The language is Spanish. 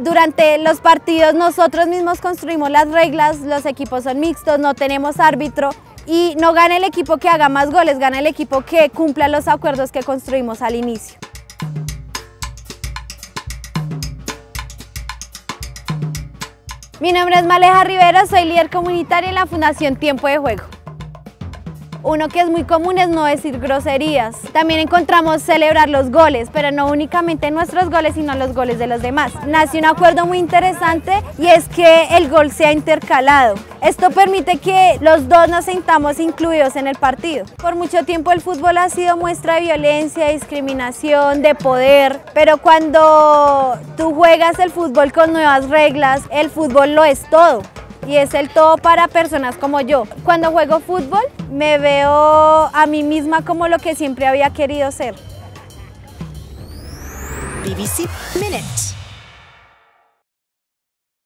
Durante los partidos nosotros mismos construimos las reglas, los equipos son mixtos, no tenemos árbitro y no gana el equipo que haga más goles, gana el equipo que cumpla los acuerdos que construimos al inicio. Mi nombre es Maleja Rivera, soy líder comunitaria en la Fundación Tiempo de Juego. Uno que es muy común es no decir groserías. También encontramos celebrar los goles, pero no únicamente nuestros goles, sino los goles de los demás. Nació un acuerdo muy interesante y es que el gol sea intercalado. Esto permite que los dos nos sintamos incluidos en el partido. Por mucho tiempo el fútbol ha sido muestra de violencia, discriminación, de poder, pero cuando tú juegas el fútbol con nuevas reglas, el fútbol lo es todo y es el todo para personas como yo. Cuando juego fútbol me veo a mí misma como lo que siempre había querido ser. BBC Minute.